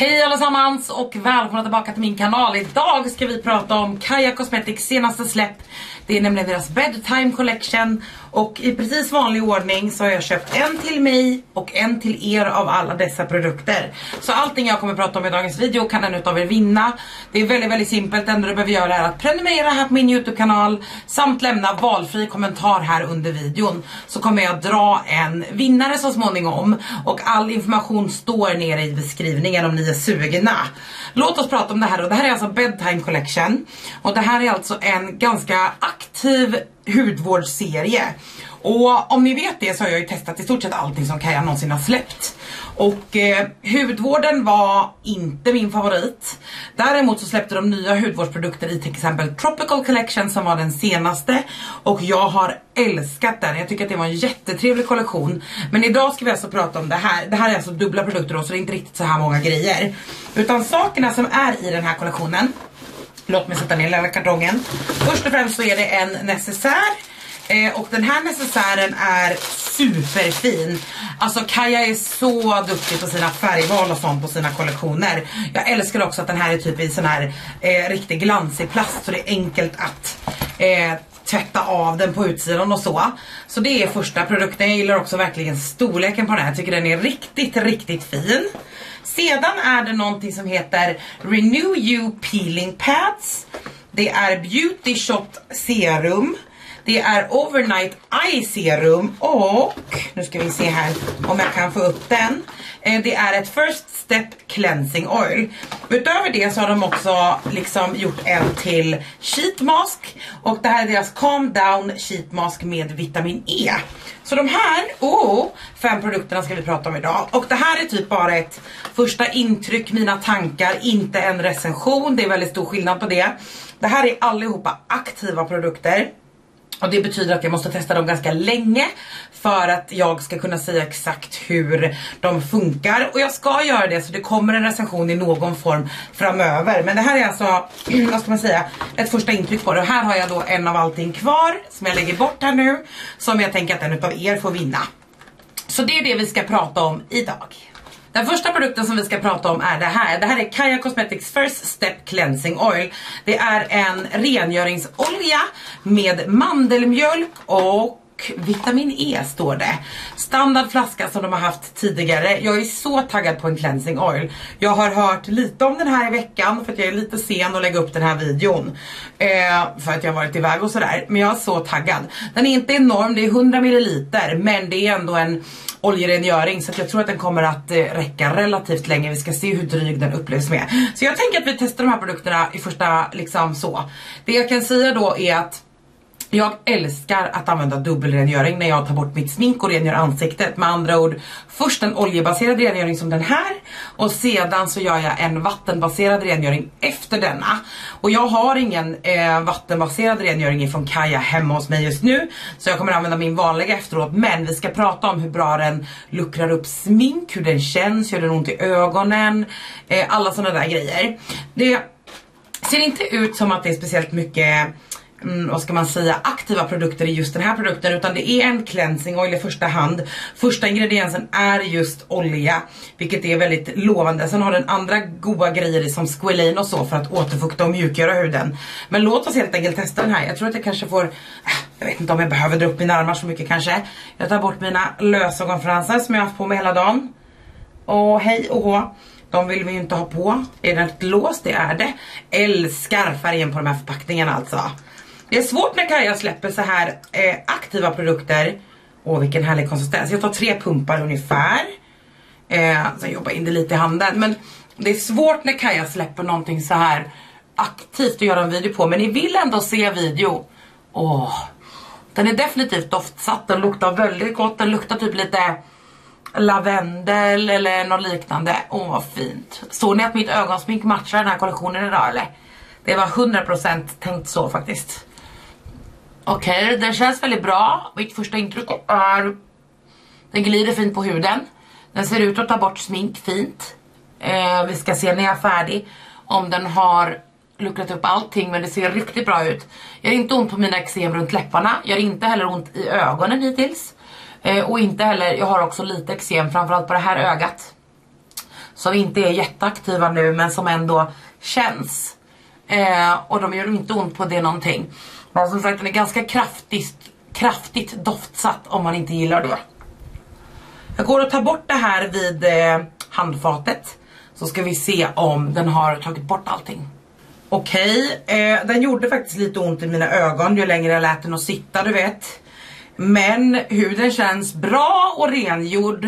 Hej allesammans och välkomna tillbaka till min kanal. Idag ska vi prata om Kaja Cosmetics senaste släpp. Det är nämligen deras bedtime collection och i precis vanlig ordning så har jag köpt en till mig och en till er av alla dessa produkter. Så allting jag kommer prata om i dagens video kan en utav er vinna. Det är väldigt väldigt simpelt, det enda du behöver göra är att prenumerera här på min Youtube kanal samt lämna valfri kommentar här under videon. Så kommer jag dra en vinnare så småningom och all information står nere i beskrivningen om ni är sugna. Låt oss prata om det här och det här är alltså bedtime collection och det här är alltså en ganska aktiv aktiv hudvårdsserie. Och om ni vet det så har jag ju testat i stort sett allting som Kaja någonsin har släppt. Och eh, hudvården var inte min favorit. Däremot så släppte de nya hudvårdsprodukter i till exempel Tropical Collection som var den senaste. Och jag har älskat den. Jag tycker att det var en jättetrevlig kollektion. Men idag ska vi alltså prata om det här. Det här är alltså dubbla produkter då så det är inte riktigt så här många grejer. Utan sakerna som är i den här kollektionen Låt mig sätta ner lilla kartongen. Först och främst så är det en necessär. Eh, och den här necessären är superfin. Alltså Kaja är så duktig på sina färgval och sånt på sina kollektioner. Jag älskar också att den här är typ i sån här eh, riktig glansig plast så det är enkelt att eh, tvätta av den på utsidan och så. Så det är första produkten. Jag gillar också verkligen storleken på den här. Jag tycker den är riktigt, riktigt fin. Sedan är det någonting som heter Renew You Peeling Pads. Det är Beauty Shot Serum. Det är Overnight Eye Serum och, nu ska vi se här om jag kan få upp den. Eh, det är ett First Step Cleansing Oil. Utöver det så har de också liksom gjort en till Sheet Mask. Och det här är deras Calm Down Sheet Mask med vitamin E. Så de här, oh, fem produkterna ska vi prata om idag. Och det här är typ bara ett första intryck, mina tankar, inte en recension. Det är väldigt stor skillnad på det. Det här är allihopa aktiva produkter. Och det betyder att jag måste testa dem ganska länge för att jag ska kunna säga exakt hur de funkar. Och jag ska göra det så det kommer en recension i någon form framöver. Men det här är alltså, vad ska man säga, ett första intryck på det. Och här har jag då en av allting kvar som jag lägger bort här nu. Som jag tänker att en utav er får vinna. Så det är det vi ska prata om idag. Den första produkten som vi ska prata om är det här. Det här är Kaja Cosmetics First Step Cleansing Oil. Det är en rengöringsolja med mandelmjölk och vitamin E står det. Standardflaska som de har haft tidigare. Jag är så taggad på en cleansing oil. Jag har hört lite om den här i veckan för att jag är lite sen att lägga upp den här videon. Eh, för att jag har varit iväg och sådär. Men jag är så taggad. Den är inte enorm, det är 100 ml men det är ändå en oljerengöring så jag tror att den kommer att eh, räcka relativt länge. Vi ska se hur dryg den upplevs med. Så jag tänker att vi testar de här produkterna i första liksom så. Det jag kan säga då är att jag älskar att använda dubbelrengöring när jag tar bort mitt smink och rengör ansiktet. Med andra ord, först en oljebaserad rengöring som den här och sedan så gör jag en vattenbaserad rengöring efter denna. Och jag har ingen eh, vattenbaserad rengöring från Kaja hemma hos mig just nu så jag kommer använda min vanliga efteråt. Men vi ska prata om hur bra den luckrar upp smink, hur den känns, gör den ont i ögonen, eh, alla sådana där grejer. Det ser inte ut som att det är speciellt mycket mm, vad ska man säga, aktiva produkter i just den här produkten utan det är en cleansing oil i första hand. Första ingrediensen är just olja, vilket är väldigt lovande. Sen har den andra goda grejer i som squalane och så för att återfukta och mjukgöra huden. Men låt oss helt enkelt testa den här. Jag tror att jag kanske får, äh, jag vet inte om jag behöver dra upp mina armar så mycket kanske. Jag tar bort mina lösögonfransar som jag har haft på mig hela dagen. Och hej och hå. De vill vi ju inte ha på. Är det ett lås? Det är det. Älskar färgen på de här förpackningarna alltså. Det är svårt när Kaja släpper så här eh, aktiva produkter. Åh vilken härlig konsistens. Jag tar tre pumpar ungefär. Eh, sen jobbar in det lite i handen. Men det är svårt när Kaja släpper någonting så här aktivt att göra en video på. Men ni vill ändå se video. Åh. Den är definitivt doftsatt. Den luktar väldigt gott. Den luktar typ lite lavendel eller något liknande. Åh vad fint. Såg ni att mitt ögonsmink matchar den här kollektionen idag eller? Det var 100% tänkt så faktiskt. Okej, okay, den känns väldigt bra. Mitt första intryck är... Den glider fint på huden. Den ser ut att ta bort smink fint. Eh, vi ska se när jag är färdig om den har luckrat upp allting men det ser riktigt bra ut. Jag har inte ont på mina eksem runt läpparna. Jag har inte heller ont i ögonen hittills. Eh, och inte heller, jag har också lite eksem framförallt på det här ögat. som inte är jätteaktiva nu men som ändå känns. Eh, och de gör inte ont på det någonting. Men som sagt den är ganska kraftigt, kraftigt doftsatt om man inte gillar det. Jag går och tar bort det här vid eh, handfatet. Så ska vi se om den har tagit bort allting. Okej, okay, eh, den gjorde faktiskt lite ont i mina ögon ju längre jag lät den att sitta du vet. Men huden känns bra och rengjord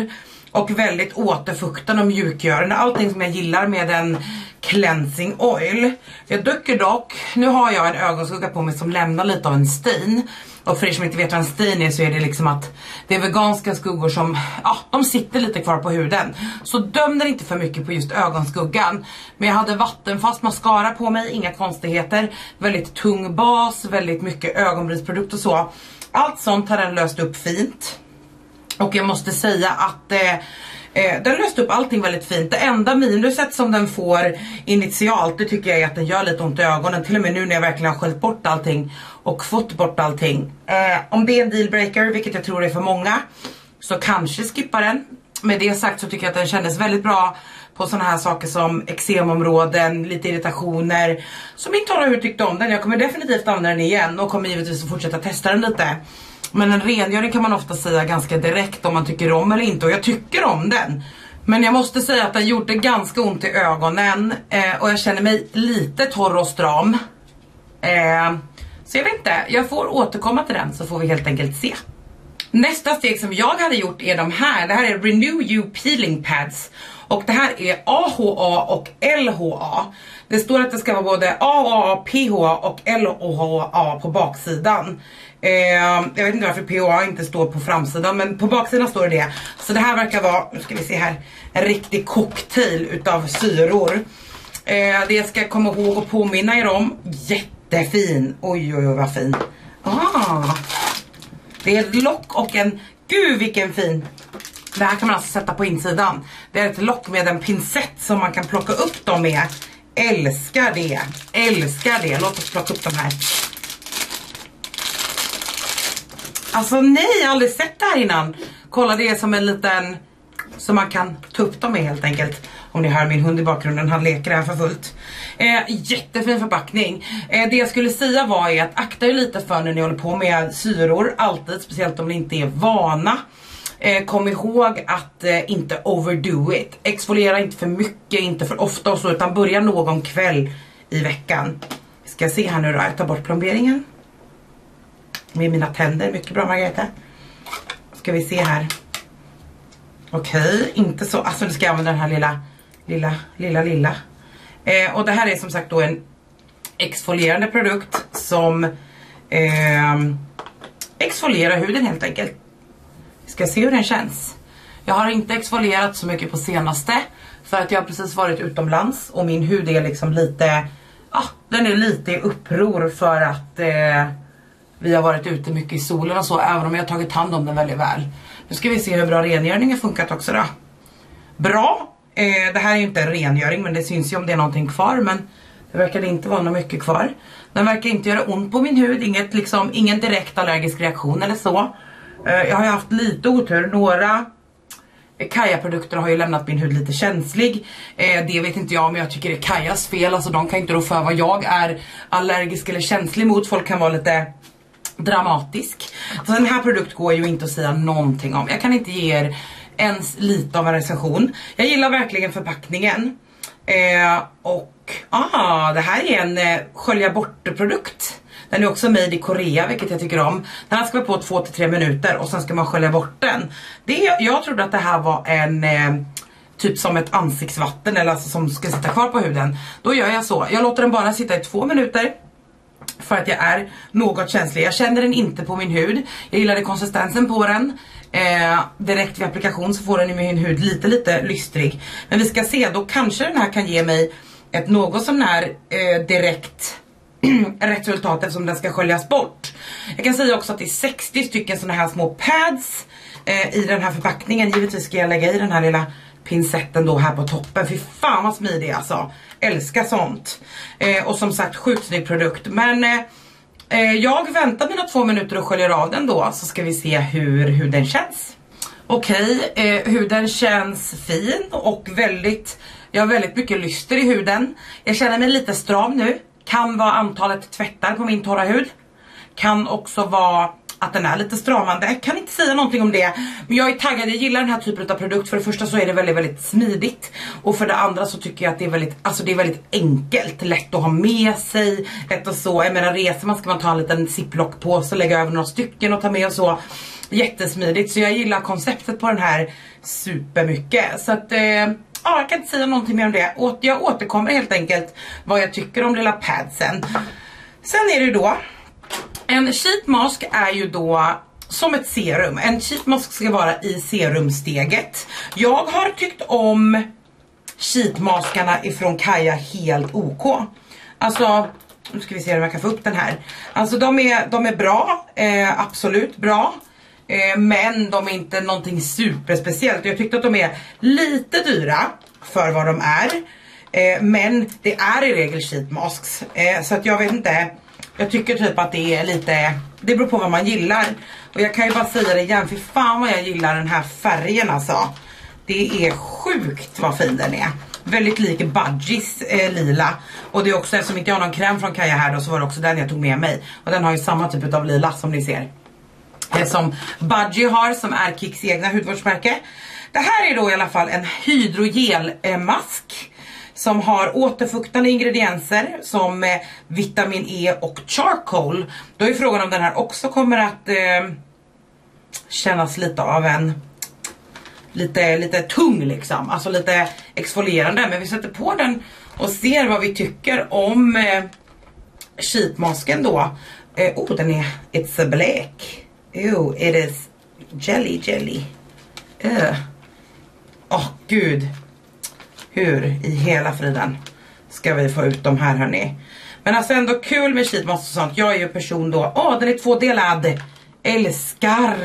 och väldigt återfuktande och mjukgörande. Allting som jag gillar med en cleansing oil. Jag duckar dock, nu har jag en ögonskugga på mig som lämnar lite av en stain. Och för er som inte vet vad en stain är så är det liksom att det är veganska skuggor som, ja, de sitter lite kvar på huden. Så döm den inte för mycket på just ögonskuggan. Men jag hade vattenfast mascara på mig, inga konstigheter. Väldigt tung bas, väldigt mycket ögonbrynsprodukt och så. Allt sånt har den löst upp fint. Och jag måste säga att eh, Eh, den löste upp allting väldigt fint. Det enda minuset som den får initialt det tycker jag är att den gör lite ont i ögonen. Till och med nu när jag verkligen har sköljt bort allting och fått bort allting. Eh, om det är en dealbreaker, vilket jag tror är för många, så kanske skippa den. Med det sagt så tycker jag att den kändes väldigt bra på sådana här saker som eksemområden, lite irritationer. Så min torra hud tyckte om den. Jag kommer definitivt använda den igen och kommer givetvis att fortsätta testa den lite. Men en rengöring kan man ofta säga ganska direkt om man tycker om eller inte och jag tycker om den. Men jag måste säga att den gjorde ganska ont i ögonen eh, och jag känner mig lite torr och stram. Eh, så jag vet inte, jag får återkomma till den så får vi helt enkelt se. Nästa steg som jag hade gjort är de här. Det här är Renew You Peeling Pads. Och det här är AHA och LHA. Det står att det ska vara både AHA, PHA och LHA på baksidan. Eh, jag vet inte varför PHA inte står på framsidan men på baksidan står det det. Så det här verkar vara, nu ska vi se här, en riktig cocktail utav syror. Eh, det jag ska komma ihåg och påminna er om, jättefin, oj oj oj vad fin. Ah, det är ett lock och en, gud vilken fin. Det här kan man alltså sätta på insidan. Det är ett lock med en pincett som man kan plocka upp dem med. Älskar det, älskar det. Låt oss plocka upp de här. Alltså nej, jag har aldrig sett det här innan. Kolla det är som en liten, som man kan ta upp dem med helt enkelt. Om ni hör min hund i bakgrunden, han leker här för fullt. Eh, jättefin förpackning. Eh, det jag skulle säga var är att akta er lite för när ni håller på med syror, alltid, speciellt om ni inte är vana. Eh, kom ihåg att eh, inte overdo it. Exfoliera inte för mycket, inte för ofta och så, utan börja någon kväll i veckan. Ska se här nu då, jag tar bort plomberingen med mina tänder. Mycket bra Margareta. Ska vi se här. Okej, okay, inte så. Alltså nu ska jag använda den här lilla, lilla, lilla, lilla. Eh, och det här är som sagt då en exfolierande produkt som eh, exfolierar huden helt enkelt. Ska se hur den känns. Jag har inte exfolierat så mycket på senaste för att jag har precis varit utomlands och min hud är liksom lite, ja ah, den är lite i uppror för att eh, vi har varit ute mycket i solen och så, även om jag har tagit hand om den väldigt väl. Nu ska vi se hur bra rengöringen funkat också då. Bra! Eh, det här är ju inte en rengöring men det syns ju om det är någonting kvar men det verkar inte vara något mycket kvar. Den verkar inte göra ont på min hud, inget, liksom, ingen direkt allergisk reaktion eller så. Eh, jag har ju haft lite otur, några eh, Kaja-produkter har ju lämnat min hud lite känslig. Eh, det vet inte jag men jag tycker det är Kajas fel. Alltså de kan inte rå för vad jag är allergisk eller känslig mot. Folk kan vara lite dramatisk. Så den här produkten går ju inte att säga någonting om. Jag kan inte ge er ens lite av en recension. Jag gillar verkligen förpackningen. Eh, och ah, det här är en eh, skölja bort produkt. Den är också made i Korea vilket jag tycker om. Den här ska vara på 2-3 minuter och sen ska man skölja bort den. Det, jag trodde att det här var en eh, typ som ett ansiktsvatten eller alltså som ska sitta kvar på huden. Då gör jag så. Jag låter den bara sitta i två minuter för att jag är något känslig. Jag känner den inte på min hud. Jag gillade konsistensen på den. Eh, direkt vid applikation så får den i min hud lite lite lystrig. Men vi ska se, då kanske den här kan ge mig ett något sån här eh, direkt resultat eftersom den ska sköljas bort. Jag kan säga också att det är 60 stycken såna här små pads eh, i den här förpackningen. Givetvis ska jag lägga i den här lilla pincetten då här på toppen. Fy fan vad smidig alltså. Älskar sånt. Eh, och som sagt sjukt snygg produkt. Men eh, eh jag väntar mina två minuter och sköljer av den då så ska vi se hur, hur den känns. okej. Okay. Eh, huden känns fin och väldigt, jag har väldigt mycket lyster i huden. Jag känner mig lite stram nu. Kan vara antalet tvättar på min torra hud. Kan också vara att den är lite stramande. Jag kan inte säga någonting om det. Men jag är taggad, jag gillar den här typen av produkt. För det första så är det väldigt, väldigt smidigt. Och för det andra så tycker jag att det är väldigt, alltså det är väldigt enkelt. Lätt att ha med sig. Lätt och så. Jag menar reser man ska man ta en liten ziplock-påse och lägga över några stycken och ta med och så. Jättesmidigt. Så jag gillar konceptet på den här supermycket. Så att... Eh, ja, jag kan inte säga någonting mer om det. Jag återkommer helt enkelt vad jag tycker om lilla padsen. Sen är det då en sheet mask är ju då som ett serum. En sheet mask ska vara i serumsteget. Jag har tyckt om sheetmaskarna ifrån Kaja helt OK. Alltså, nu ska vi se om jag kan få upp den här. Alltså de är, de är bra, eh, absolut bra. Eh, men de är inte någonting superspeciellt. Jag tyckte att de är lite dyra för vad de är. Eh, men det är i regel sheet masks. Eh, så att jag vet inte jag tycker typ att det är lite, det beror på vad man gillar. Och jag kan ju bara säga det igen, för fan vad jag gillar den här färgen alltså. Det är sjukt vad fin den är. Väldigt lik Budgies eh, lila. Och det är också, eftersom inte jag har någon kräm från Kaja här då, så var det också den jag tog med mig. Och den har ju samma typ av lila som ni ser. Eh, som Budgie har, som är Kicks egna hudvårdsmärke. Det här är då i alla fall en hydrogelmask som har återfuktande ingredienser som eh, vitamin E och charcoal. Då är frågan om den här också kommer att eh, kännas lite av en lite, lite tung liksom, alltså lite exfolierande. Men vi sätter på den och ser vad vi tycker om eh, sheetmasken då. Eh, oh, den är, it's a black. Ew, it is jelly jelly. Åh, oh, gud hur i hela friden ska vi få ut de här hörni. Men alltså ändå kul med sheetmask och sånt. Jag är ju person då, åh den är tvådelad. Älskar.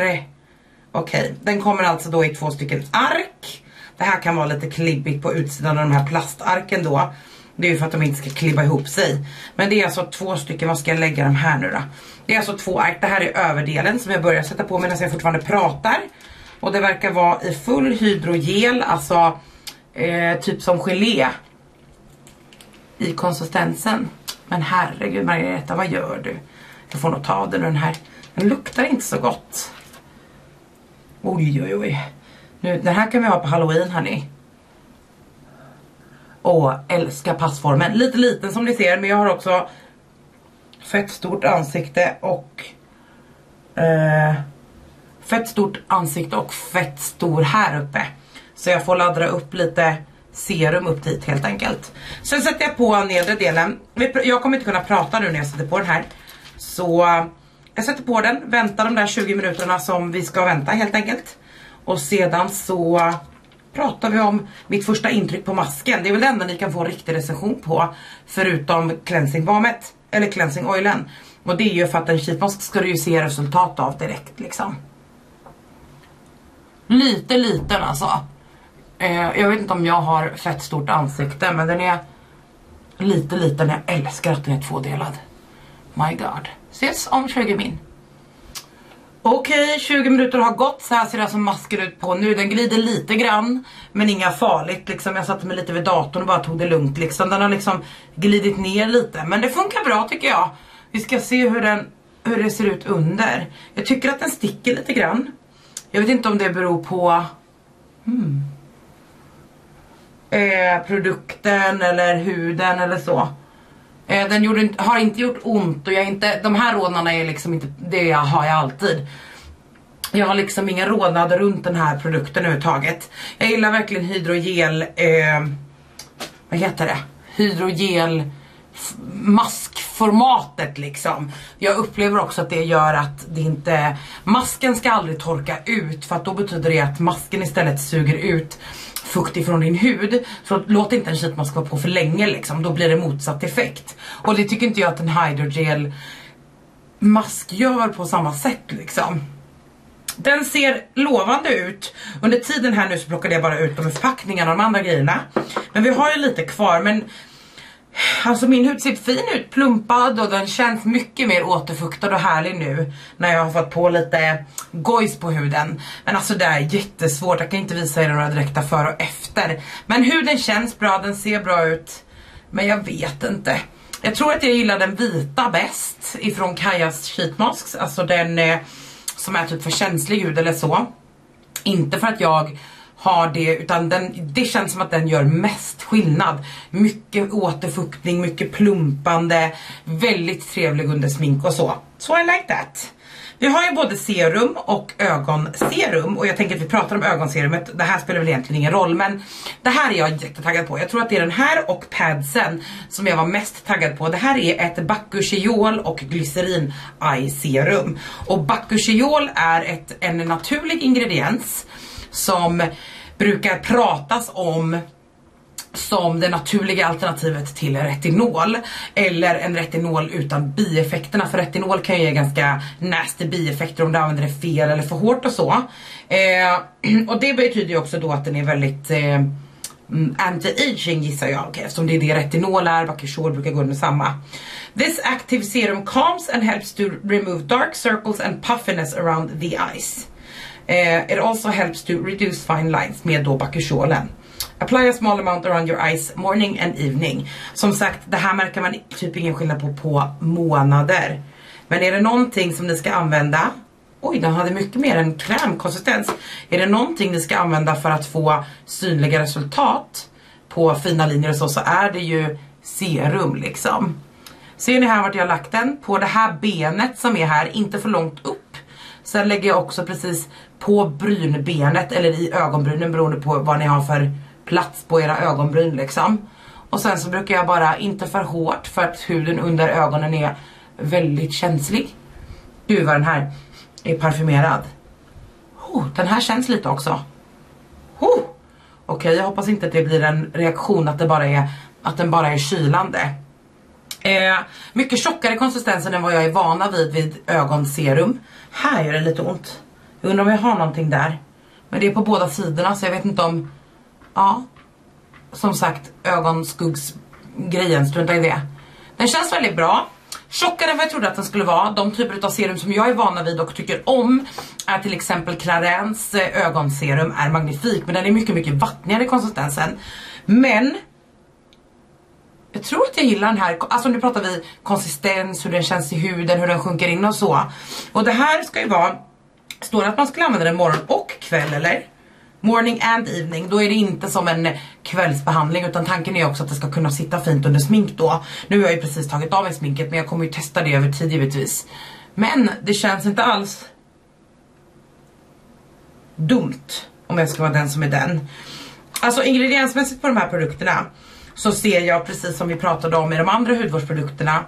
Okej, okay, den kommer alltså då i två stycken ark. Det här kan vara lite klibbigt på utsidan av de här plastarken då. Det är ju för att de inte ska klibba ihop sig. Men det är alltså två stycken, vad ska jag lägga de här nu då? Det är alltså två ark, det här är överdelen som jag börjar sätta på medan jag fortfarande pratar. Och det verkar vara i full hydrogel, alltså eh, typ som gelé i konsistensen. Men herregud Margareta, vad gör du? Jag får nog ta den den här. Den luktar inte så gott. Oj oj oj. Nu, den här kan vi ha på halloween hörni. Åh, älskar passformen. Lite liten som ni ser men jag har också fett stort ansikte och eh, fett stort ansikte och fett stor här uppe. Så jag får laddra upp lite serum upp dit helt enkelt. Sen sätter jag på nedre delen. Jag kommer inte kunna prata nu när jag sätter på den här. Så jag sätter på den, väntar de där 20 minuterna som vi ska vänta helt enkelt. Och sedan så pratar vi om mitt första intryck på masken. Det är väl det enda ni kan få en riktig recension på. Förutom cleansing balmet, eller cleansing oilen. Och det är ju för att en sheetmask ska du ju se resultat av direkt liksom. Lite liten alltså. Eh, jag vet inte om jag har fett stort ansikte men den är lite liten. Jag älskar att den är tvådelad. My god. Ses om 20 min. Okej, okay, 20 minuter har gått. Så här ser alltså masken ut på nu. Den glider lite grann. Men inga farligt liksom. Jag satte mig lite vid datorn och bara tog det lugnt liksom. Den har liksom glidit ner lite. Men det funkar bra tycker jag. Vi ska se hur, den, hur det ser ut under. Jag tycker att den sticker lite grann. Jag vet inte om det beror på... Hmm eh, produkten eller huden eller så. Eh, den gjorde, har inte gjort ont och jag inte, de här rodnaderna är liksom inte, det jag har jag alltid. Jag har liksom inga rodnader runt den här produkten överhuvudtaget. Jag gillar verkligen hydrogel, eh, vad heter det? Hydrogel maskformatet liksom. Jag upplever också att det gör att det inte, masken ska aldrig torka ut för att då betyder det att masken istället suger ut fukt ifrån din hud. Så låt inte en sheetmask vara på för länge liksom, då blir det motsatt effekt. Och det tycker inte jag att en hydrogel mask gör på samma sätt liksom. Den ser lovande ut. Under tiden här nu så plockade jag bara ut de förpackningarna och de andra grejerna. Men vi har ju lite kvar men Alltså min hud ser fin ut, plumpad och den känns mycket mer återfuktad och härlig nu när jag har fått på lite gojs på huden. Men alltså det är jättesvårt, jag kan inte visa er några direkta före och efter. Men huden känns bra, den ser bra ut. Men jag vet inte. Jag tror att jag gillar den vita bäst ifrån Kajas Sheet Masks, alltså den eh, som är typ för känslig hud eller så. Inte för att jag har det utan den, det känns som att den gör mest skillnad. Mycket återfuktning, mycket plumpande, väldigt trevlig under smink och så. So I like that. Vi har ju både serum och ögonserum och jag tänker att vi pratar om ögonserumet, det här spelar väl egentligen ingen roll men det här är jag jättetaggad på. Jag tror att det är den här och padsen som jag var mest taggad på. Det här är ett Bakuchiol och glycerin eye serum och Bakuchiol är ett, en naturlig ingrediens som brukar pratas om som det naturliga alternativet till retinol eller en retinol utan bieffekterna för retinol kan ju ge ganska nasty bieffekter om du använder det fel eller för hårt och så. Eh, och det betyder ju också då att den är väldigt eh, mm, anti-aging gissar jag eftersom det är det retinol är, Bacchusol brukar gå under samma. This active serum calms and helps to remove dark circles and puffiness around the eyes. Uh, it also helps to reduce fine lines med då bakucholen. Apply a small amount around your eyes morning and evening. Som sagt, det här märker man typ ingen skillnad på på månader. Men är det någonting som ni ska använda Oj, den hade mycket mer än krämkonsistens. Är det någonting ni ska använda för att få synliga resultat på fina linjer och så, så är det ju serum liksom. Ser ni här vart jag har lagt den? På det här benet som är här, inte för långt upp. Sen lägger jag också precis på brynbenet eller i ögonbrynen beroende på vad ni har för plats på era ögonbryn liksom. Och sen så brukar jag bara, inte för hårt för att huden under ögonen är väldigt känslig. Gud vad den här är parfymerad. Oh, den här känns lite också. Oh. Okej, okay, jag hoppas inte att det blir en reaktion att, det bara är, att den bara är kylande. Eh, mycket tjockare konsistensen än vad jag är vana vid vid ögonserum. Här gör det lite ont. Jag undrar om jag har någonting där. Men det är på båda sidorna så jag vet inte om... Ja. Som sagt, ögonskuggsgrejen, strunta i det. Den känns väldigt bra. Tjockare än vad jag trodde att den skulle vara. De typer av serum som jag är vana vid och tycker om är till exempel Clarins eh, ögonserum är magnifik. Men den är mycket, mycket vattnigare i konsistensen. Men jag tror att jag gillar den här, alltså nu pratar vi konsistens, hur den känns i huden, hur den sjunker in och så. Och det här ska ju vara, står det att man skulle använda den morgon och kväll eller? Morning and evening, då är det inte som en kvällsbehandling utan tanken är också att det ska kunna sitta fint under smink då. Nu har jag ju precis tagit av mig sminket men jag kommer ju testa det över tid givetvis. Men det känns inte alls dumt om jag ska vara den som är den. Alltså ingrediensmässigt på de här produkterna så ser jag precis som vi pratade om i de andra hudvårdsprodukterna.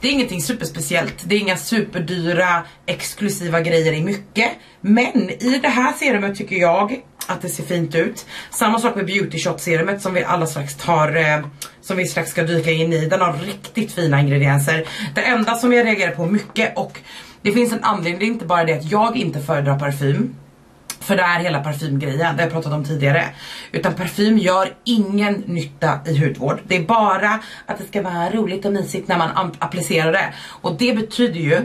Det är ingenting superspeciellt, det är inga superdyra exklusiva grejer i mycket. Men i det här serumet tycker jag att det ser fint ut. Samma sak med beauty shot serumet som vi alla strax tar eh, Som vi strax ska dyka in i, den har riktigt fina ingredienser. Det enda som jag reagerar på mycket och det finns en anledning, det är inte bara det att jag inte föredrar parfym för det är hela parfymgrejen, det har jag pratat om tidigare. Utan parfym gör ingen nytta i hudvård. Det är bara att det ska vara roligt och mysigt när man applicerar det. Och det betyder ju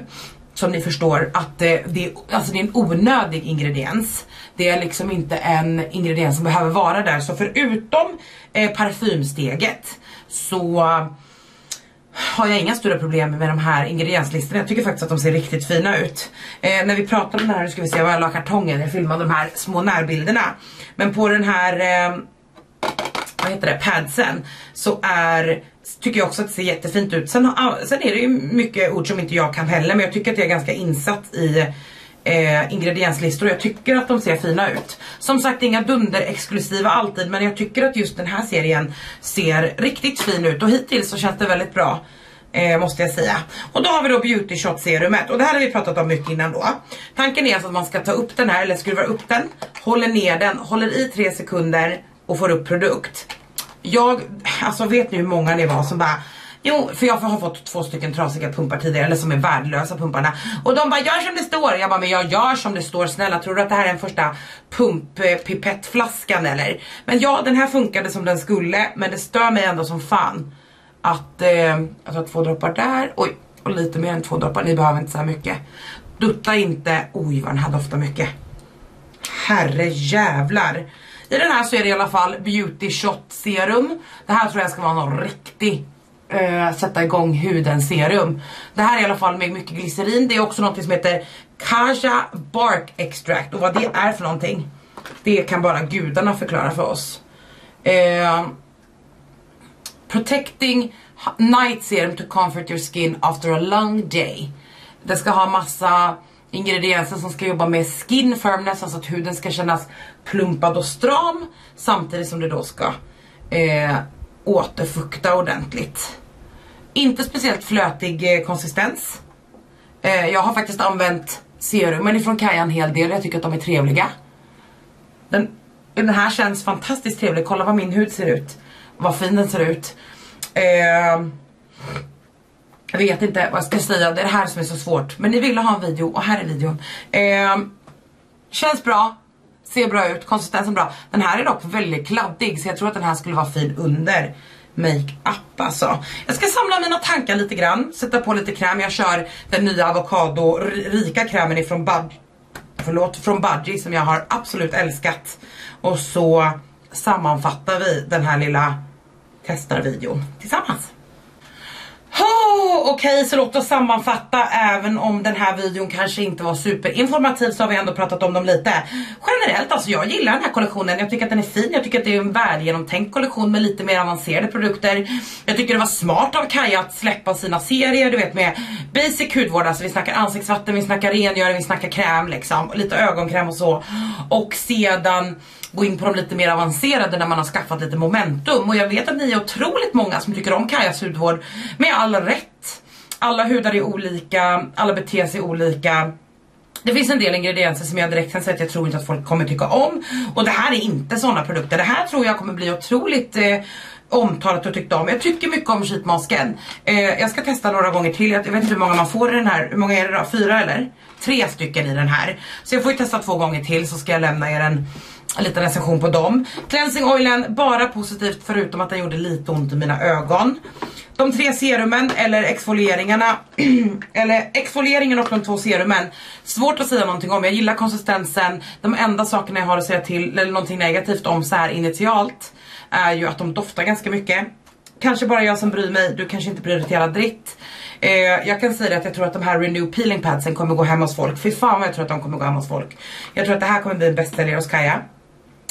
som ni förstår att det, det, alltså det är en onödig ingrediens. Det är liksom inte en ingrediens som behöver vara där. Så förutom eh, parfymsteget så har jag inga stora problem med de här ingredienslistorna. Jag tycker faktiskt att de ser riktigt fina ut. Eh, när vi pratade om det här, nu ska vi se vad jag la kartongen, jag filmade de här små närbilderna. Men på den här, eh, vad heter det, padsen så är tycker jag också att det ser jättefint ut. Sen, sen är det ju mycket ord som inte jag kan heller men jag tycker att jag är ganska insatt i eh, ingredienslistor och jag tycker att de ser fina ut. Som sagt inga dunder exklusiva alltid men jag tycker att just den här serien ser riktigt fin ut och hittills så känns det väldigt bra. Eh, måste jag säga. Och då har vi då beauty shot serumet och det här har vi pratat om mycket innan då. Tanken är alltså att man ska ta upp den här eller skruva upp den, håller ner den, håller i tre sekunder och får upp produkt. Jag, alltså vet ni hur många det var som bara Jo, för jag har fått två stycken trasiga pumpar tidigare, eller som är värdelösa pumparna. Och de bara, gör som det står. Jag bara, men jag gör som det står, snälla. Tror du att det här är den första pumpipettflaskan eller? Men ja, den här funkade som den skulle, men det stör mig ändå som fan att, eh, jag tar två droppar där, oj, och lite mer än två droppar, ni behöver inte så här mycket. Dutta inte, oj vad den här doftar mycket. Herre jävlar. I den här så är det i alla fall Beauty Shot Serum. Det här tror jag ska vara någon riktig eh, sätta igång huden serum. Det här är i alla fall med mycket glycerin. Det är också något som heter Kaja Bark Extract och vad det är för någonting. Det kan bara gudarna förklara för oss. Eh, protecting Night Serum to comfort your skin after a long day. Det ska ha massa ingredienser som ska jobba med skin firmness, alltså att huden ska kännas plumpad och stram samtidigt som det då ska eh, återfukta ordentligt. Inte speciellt flötig eh, konsistens. Eh, jag har faktiskt använt serumen ifrån Kaja en hel del, jag tycker att de är trevliga. Den, den här känns fantastiskt trevlig, kolla vad min hud ser ut. Vad fin den ser ut. Eh, jag vet inte vad jag ska säga, det är det här som är så svårt. Men ni ville ha en video och här är videon. Eh, känns bra, ser bra ut, konsistensen bra. Den här är dock väldigt kladdig så jag tror att den här skulle vara fin under makeup alltså. Jag ska samla mina tankar lite grann, sätta på lite kräm. Jag kör den nya avokado rika krämen ifrån Bud förlåt, från Budgie som jag har absolut älskat. Och så sammanfattar vi den här lilla testarvideon tillsammans. Oh, Okej, okay, så låt oss sammanfatta även om den här videon kanske inte var superinformativ så har vi ändå pratat om dem lite. Generellt, alltså jag gillar den här kollektionen, jag tycker att den är fin, jag tycker att det är en välgenomtänkt kollektion med lite mer avancerade produkter. Jag tycker det var smart av Kaja att släppa sina serier, du vet med basic hudvård, alltså vi snackar ansiktsvatten, vi snackar rengöring, vi snackar kräm liksom, lite ögonkräm och så. Och sedan gå in på de lite mer avancerade när man har skaffat lite momentum. Och jag vet att ni är otroligt många som tycker om Kajas hudvård med all rätt. Alla hudar är olika, alla beter sig olika. Det finns en del ingredienser som jag direkt kan säga att jag tror inte att folk kommer tycka om. Och det här är inte sådana produkter. Det här tror jag kommer bli otroligt eh, omtalat och tyckt om. Jag tycker mycket om sheetmasken. Eh, jag ska testa några gånger till. Jag vet inte hur många man får i den här. Hur många är det då? Fyra eller? Tre stycken i den här. Så jag får ju testa två gånger till så ska jag lämna er en en liten recension på dem. Cleansing oilen, bara positivt förutom att den gjorde lite ont i mina ögon. De tre serumen, eller exfolieringarna, eller exfolieringen och de två serumen, svårt att säga någonting om. Jag gillar konsistensen, de enda sakerna jag har att säga till, eller någonting negativt om så här initialt, är ju att de doftar ganska mycket. Kanske bara jag som bryr mig, du kanske inte bryr dig till alla dritt. Eh, jag kan säga att jag tror att de här Renew Peeling Padsen kommer gå hem hos folk. Fy fan vad jag tror att de kommer gå hem hos folk. Jag tror att det här kommer bli en bästsäljare hos Kaja.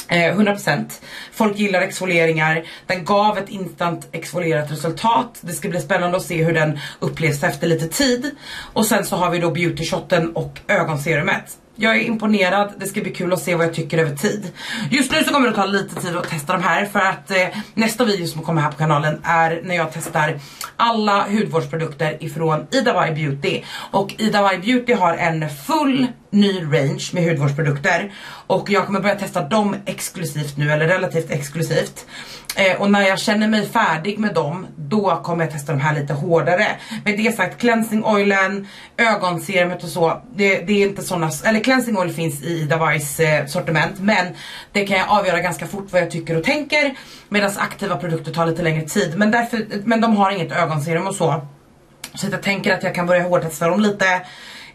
Eh, 100% Folk gillar exfolieringar. Den gav ett instant exfolierat resultat. Det ska bli spännande att se hur den upplevs efter lite tid. Och sen så har vi då beauty shotten och ögonserumet jag är imponerad, det ska bli kul att se vad jag tycker över tid. Just nu så kommer det ta lite tid att testa de här för att eh, nästa video som kommer här på kanalen är när jag testar alla hudvårdsprodukter ifrån Ida Beauty. Och Ida Beauty har en full ny range med hudvårdsprodukter och jag kommer börja testa dem exklusivt nu, eller relativt exklusivt. Eh, och när jag känner mig färdig med dem, då kommer jag testa de här lite hårdare. Med det sagt, cleansing oilen, ögonserumet och så, det, det är inte såna, eller cleansing oil finns i Davais eh, sortiment, men det kan jag avgöra ganska fort vad jag tycker och tänker. Medan aktiva produkter tar lite längre tid, men, därför, men de har inget ögonserum och så. Så jag tänker att jag kan börja hårdtesta dem lite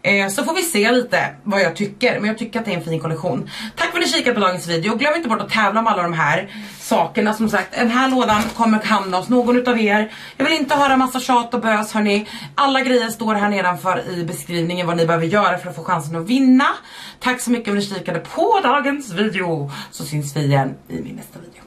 eh, så får vi se lite vad jag tycker. Men jag tycker att det är en fin kollektion. Tack för att ni kikade på dagens video. Glöm inte bort att tävla om alla de här sakerna. Som sagt, den här lådan kommer hamna hos någon utav er. Jag vill inte höra massa tjat och bös hörni. Alla grejer står här nedanför i beskrivningen vad ni behöver göra för att få chansen att vinna. Tack så mycket för att ni kikade på dagens video. Så syns vi igen i min nästa video.